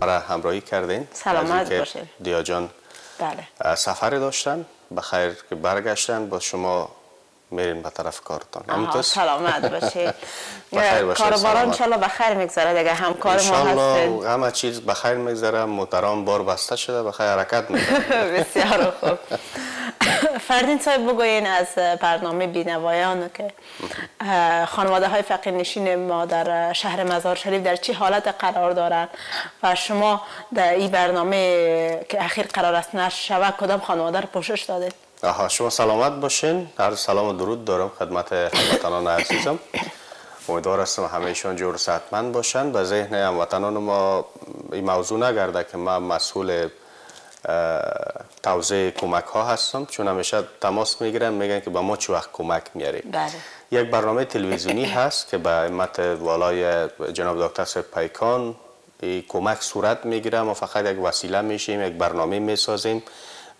برای همراهی کردین. سلامت باشین. دیا جان بله. سفری داشتن. بخیر که برگشتن. با شما میرین به طرف کارتان آها سلامت باشه کاروبار انشالله بخیر میگذره. دیگه همکار ما هستین. همه چیز بخیر میگذره. موتران بار بسته شده. بخیر حرکت می‌کنه بسیار خوب. فردین صاحب بگوین از برنامه بینوایان که خانواده های فقیر نشین ما در شهر مزار شریف در چی حالت قرار دارند و شما در این برنامه که اخیر قرار است نشر شود کدام خانواده رو پوشش دادید؟ آها شما سلامت باشین. هر سلام و درود دارم خدمت هموطنان عزیزم. امیدوار هستم همهشان جور صحتمند باشند به ذهن هموطنان ما این موضوع نگرده که من مسئول توزیع کمک ها هستم. چون همیشه تماس می‌گیرن میگن که با ما چه وقت کمک میاری. بله. یک برنامه تلویزیونی هست که به امت والای جناب دکتر سید پیکان کمک صورت می‌گیره. ما فقط یک وسیله میشیم یک برنامه می‌سازیم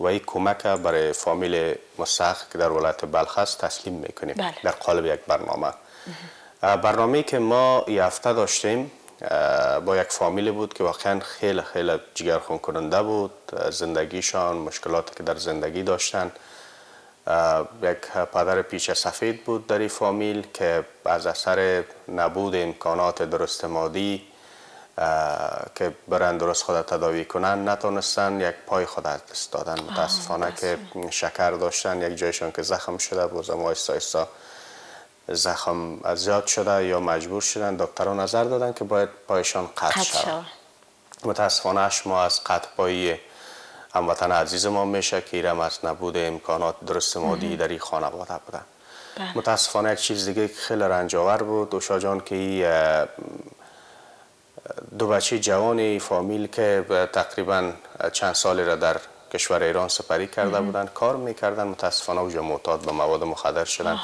و این کمک برای فامیل مستحق که در ولایت بلخ است تسلیم می‌کنیم. بله. در قالب یک برنامه. برنامه که ما یه هفته داشتیم با یک فامیل بود که واقعا خیلی خیلی جگرخون کننده بود. زندگیشان مشکلاتی که در زندگی داشتن. یک پدر پیش سفید بود در این فامیل که از اثر نبود امکانات درست مادی که برن درست خود تداوی کنن نتونستن یک پای خود از دست دادن. متاسفانه که شکر داشتن یک جایشان که زخم شده بازم آیستا آیستا زخم زیاد شده یا مجبور شدن دکتران نظر دادن که باید پایشان قطع شد متاسفانه ما از قطع پایی هموطن عزیز ما میشه که ایرم از نبود امکانات درست مادی در این خانواده بودن. بله. متاسفانه یک چیز دیگه خیلی رنجاور بود. دوشا جان که دو بچه جوان فامیل که تقریبا چند سالی را در کشور ایران سپری کرده بودن کار می‌کردن. متاسفانه اوجا معتاد به مواد مخدر شدن.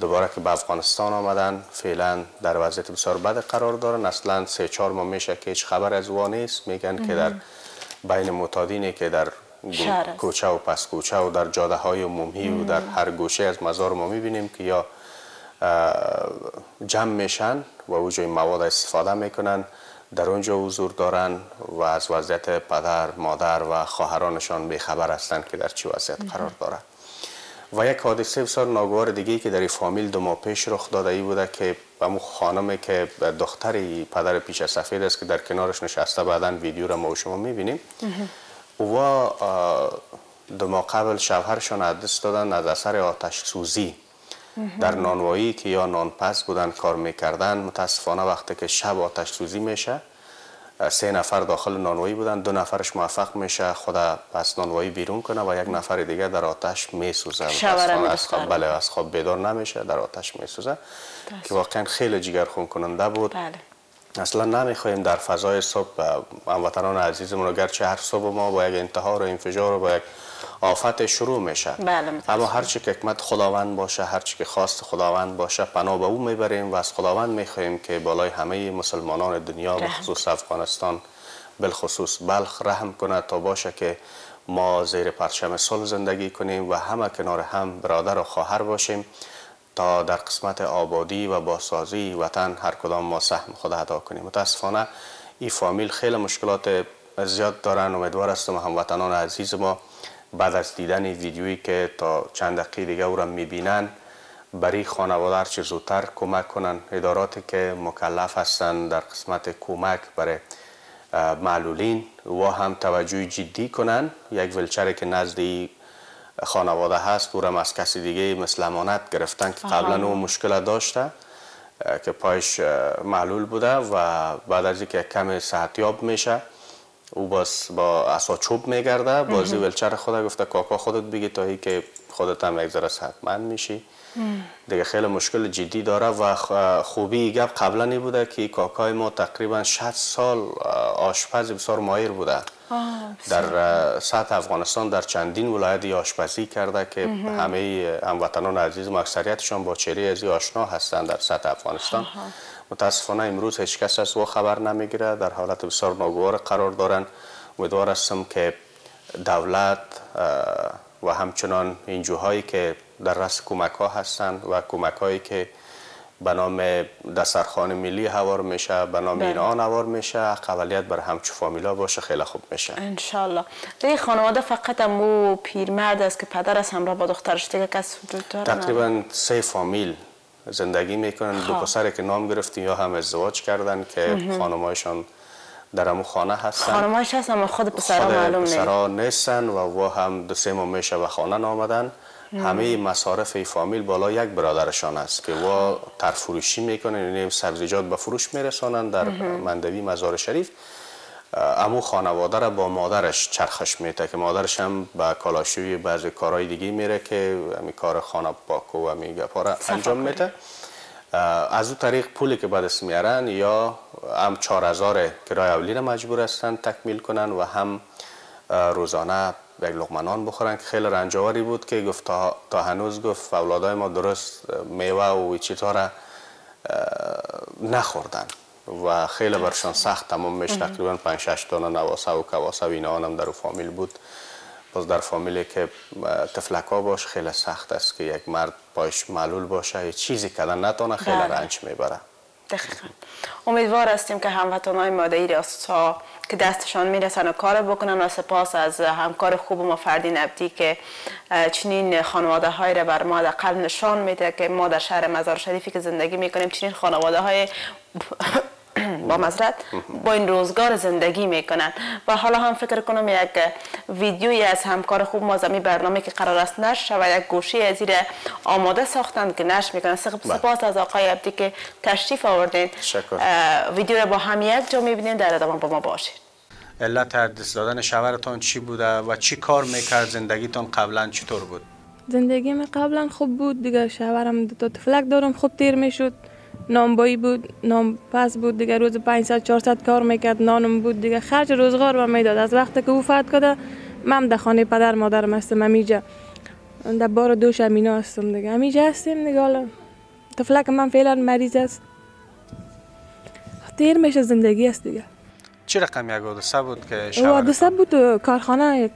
دوباره که به افغانستان آمدن فعلا در وضعیت بسیار بد قرار دارن. اصلا سه چهار ماه میشه که هیچ خبر از او نیست. میگن که در بین معتادینی که در کوچه و پس کوچه و در جاده های عمومی و در هر گوشه از مزار ما می‌بینیم که یا جمع میشن و اوجا مواد استفاده می‌کنن در اونجا حضور دارن و از وضعیت پدر، مادر و خواهرانشان بیخبر هستند که در چه وضعیت قرار دارند. و یک حادثه بسیار ناگوار دیگه که در فامیل دو ماه پیش رخ داده ای بوده که به خانمی که دختری پدر پیش سفید است که در کنارش نشسته بعدا ویدیو را ما و شما می‌بینیم. و دو ماه قبل شوهرشان از دادن از اثر آتش سوزی در نانوایی که یا نانپس بودن کار می‌کردن. متاسفانه وقتی که شب آتش سوزی میشه سه نفر داخل نانوایی بودن. دو نفرش موفق میشه. خدا پس نانوایی بیرون کنه و یک نفر دیگه در آتش میسوزه. از خواب بله از خواب بیدار نمیشه. در آتش میسوزه. که واقعا خیلی جگرخون کننده بود. بله. اصلا نمی‌خوایم در فضای صبح هموطنان عزیزمون گرچه هر صبح ما با یک انتحار و انفجار و با یک آفت شروع میشه. بله. اما هر چی که حکمت خداوند باشه هر چی که خواست خداوند باشه پناه به او می‌بریم و از خداوند می‌خواهیم که بالای همه مسلمانان دنیا به خصوص افغانستان بالخصوص بلخ رحم کنه تا باشه که ما زیر پرچم صلح زندگی کنیم و همه کنار هم برادر و خواهر باشیم تا در قسمت آبادی و باسازی وطن هر کدام ما سهم خود ادا کنیم. متاسفانه این فامیل خیلی مشکلات زیاد دارن. امیدوار هستم هموطنان عزیز ما بعد از دیدن ویدیویی که تا چند دقیقه دیگه او را می‌بینن برای خانواده هرچی زودتر کمک کنن. اداراتی که مکلف هستند در قسمت کمک برای معلولین و هم توجه جدی کنن. یک ولچره که نزدی خانواده هست او را از کسی دیگه مثل امانت گرفتن که قبلا او مشکل داشته که پایش معلول بوده و بعد از اینکه کم صحتیاب میشه او باز با اسا چوب میگرده بازی ولچر خود گفته کاکا خودت بگی تا ای که خودت هم یک ذره صحتمند میشی. دیگه خیلی مشکل جدی داره و خوبی گپ قبلا نی بوده که کاکای ما تقریبا 60 سال آشپز بسیار ماهر بوده. در سطح افغانستان در چندین ولایت آشپزی کرده که همه هموطنان عزیز اکثریتشان با چهره از آشنا هستند در سطح افغانستان. متاسفانه امروز هیچ کس از او خبر نمی‌گیره. در حالت بسیار ناگوار قرار دارن. امیدوار هستم که دولت و همچنان این جوهایی که در رس کمک ها هستند و کمک هایی که به نام دسترخوان ملی هوار میشه به نام این آن هوار میشه قبلیت بر همچو فامیلا باشه خیلی خوب میشه. انشالله دیگه خانواده فقط مو پیرمرد است که پدر از همراه با دخترش. دیگه کس وجود داره تقریبا سه فامیل زندگی می‌کنن دو پسر که نام گرفتین یا هم ازدواج کردن که خانمایشان در امو خانه هستن. خانمایش هستن اما خود پسرها معلوم نیست. پسرها نیستن و و هم دو سه ماه میشه به خانه آمدن همه مصارف فامیل بالا یک برادرشان است که و ترفروشی می‌کنن یعنی سبزیجات به فروش میرسانن در مندوی مزار شریف. امو خانواده را با مادرش چرخش میته که مادرش هم به کالاشوی بعضی کارهای دیگه میره که همی کار خانه پاک و همی گپا انجام میته از او طریق پولی که بعد میارن یا هم چهار هزار کرای اولی را مجبور هستن تکمیل کنن و هم روزانه یک لغمنان بخورن که خیلی رنجاوری بود که گفت تا, هنوز گفت اولادای ما درست میوه و چیزها نخوردن. و خیلی برشان سخت. تمام میشه تقریبا 5 6 تا نواسه و کواسه و اینا هم در فامیل بود. باز در فامیلی که تفلکا باش خیلی سخت است که یک مرد پایش معلول باشه. چیزی کردن نتونه خیلی بله. رنج می‌بره. دقیقا. امیدوار هستیم که هموطنهای مادهی راستا که دستشان می‌رسن و کار بکنن و سپاس از همکار خوب ما فردین عبدی که چنین خانواده های را بر ما در نشان میده که ما در شهر مزار شریفی که زندگی می‌کنیم چنین خانواده های با مزرد با این روزگار زندگی می‌کنن. و حالا هم فکر کنم یک ویدیویی از همکار خوب ما زمین برنامه که قرار است نش و یک گوشی از زیر آماده ساختند که نش می‌کنن. بله. سپاس از آقای عبدی که تشریف آوردین. ویدیو را با هم یک جا می‌بینین. در ادامه با ما باشید علت دست دادن شوهرتان چی بوده و چی کار می‌کرد؟ زندگیتان قبلا چطور بود؟ زندگی می قبلا خوب بود. دیگه شوهرم دو تا تفلک دارم. خوب تیر می‌شد. نامبایی بود نام پس بود دیگه روز 500 400 کار می‌کرد نانم بود دیگه. خرج روزگار و می‌داد از وقتی که او فات کرده من در خانه پدر مادرم هستم امیجا. در بار دوش امینا هستم دیگه. امیجا هستیم دیگه حالا طفلک من فعلا مریض است. تیر میشه زندگی است دیگه. چه رقم یک حادثه بود که شب حادثه بود کارخانه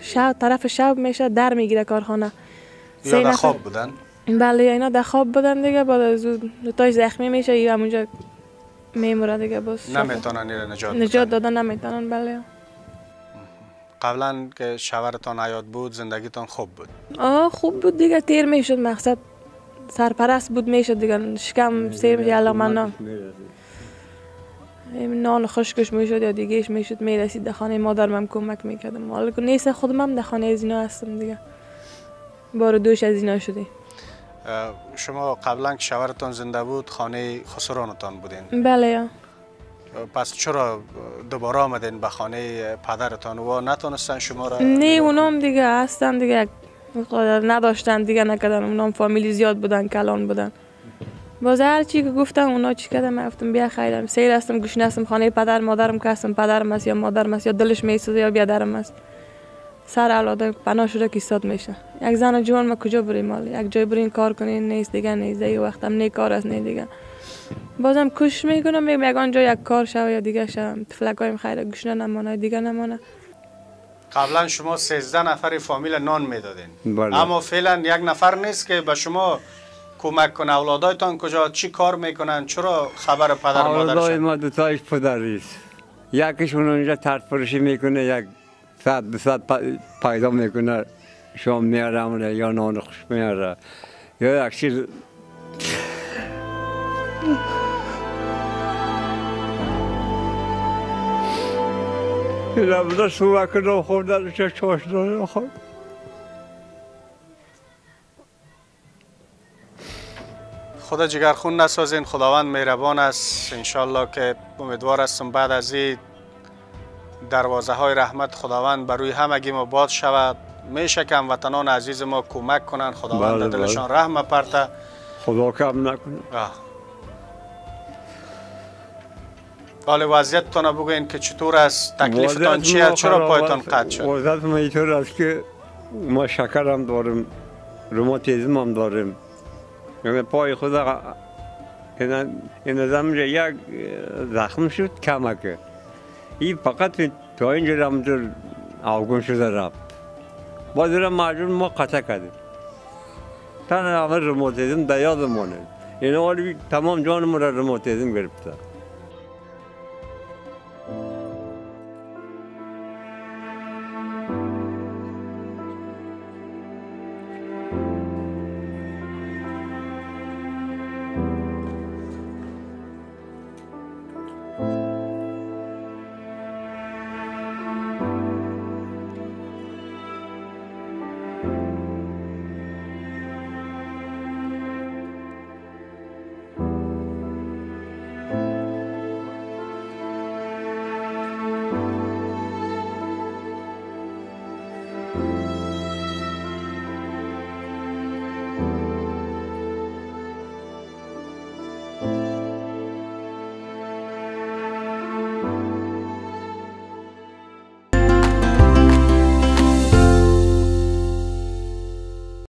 شب طرف شب میشه در می‌گیره کارخانه. یا در خواب بودن؟ بله اینا در خواب بودن دیگه بعد از تاش زخمی میشه یا همونجا میموره دیگه بس نمی‌تونن ایره نجات نجات دادن نمی‌تونن بله. قبلا که شوهرتان حیات بود زندگیتان خوب بود. آه خوب بود دیگه تیر می‌شد مقصد سرپرست بود می‌شد دیگه شکم سیر میشه الله من نان خشکش می‌شد یا دیگهش می‌شد می‌رسید در خانه مادرم کمک می‌کردم. حالا که نیست خودم هم در خانه از اینا هستم دیگه. بار دوش از اینا شده شما قبلا که شوهرتان زنده بود خانه خسرانتان بودین. بله. پس چرا دوباره آمدین به خانه پدرتان و نتونستن شما را نه اونام دیگه هستن دیگه. نداشتن دیگه نکردن. اونام فامیلی زیاد بودن کلان بودن. باز هر چی که گفتم اونا چی کردم من گفتم بیا خیرم سیر هستم گوش نستم. خانه پدر مادرم که هستم پدرم است یا مادرم است یا دلش میسوزه یا بیادرم است سر اولاده پناه شده که ساد میشه. یک زن جوان ما کجا بریم مال یک جای برین کار کنین نیست دیگه نیست دیگه وقتم نه کار است نه دیگه. بازم کش می‌کنم میگم یک جا یک کار شو یا دیگه شو تفلکایم خیره گوش نمانه دیگه نمانه. قبلا شما 13 نفر فامیل نان می‌دادین. بله. اما فعلا یک نفر نیست که به شما کمک کنه. اولادایتان کجا؟ چی کار می‌کنن؟ چرا خبر پدر مادرش اولادای ما دو تایش پدریست. یکیشون اونجا ترد می‌کنه یک ساعت دو ساعت پیدا می‌کنه. شام میاره یا نان خوش میاره. یا یک چیز لبدا سوک رو خوردن چه چاش رو خورد خدا جگرخون نسازین خداوند مهربان است. انشالله که امیدوار هستم بعد از این دروازه های رحمت خداوند بر روی همگی ما باز شود. میشه که وطنان عزیز ما کمک کنن خداوند بله دلشان بله. رحم پرته خدا کم نکنه. حال وضعیتتان بگوین که چطور است؟ تکلیفتان چیه؟ چرا پایتان قطع شد؟ وضعیت ما اینطور است که ما شکر هم داریم روماتیزم هم داریم. یعنی پای خدا این زمین یک زخم شد کمکه. این فقط تا اینجا رمز آگون شده رفت باز را مجبور ما قطع کردیم تن رو موتیدیم در یادمونه اینا تمام جان ما را روماتیزم گرفته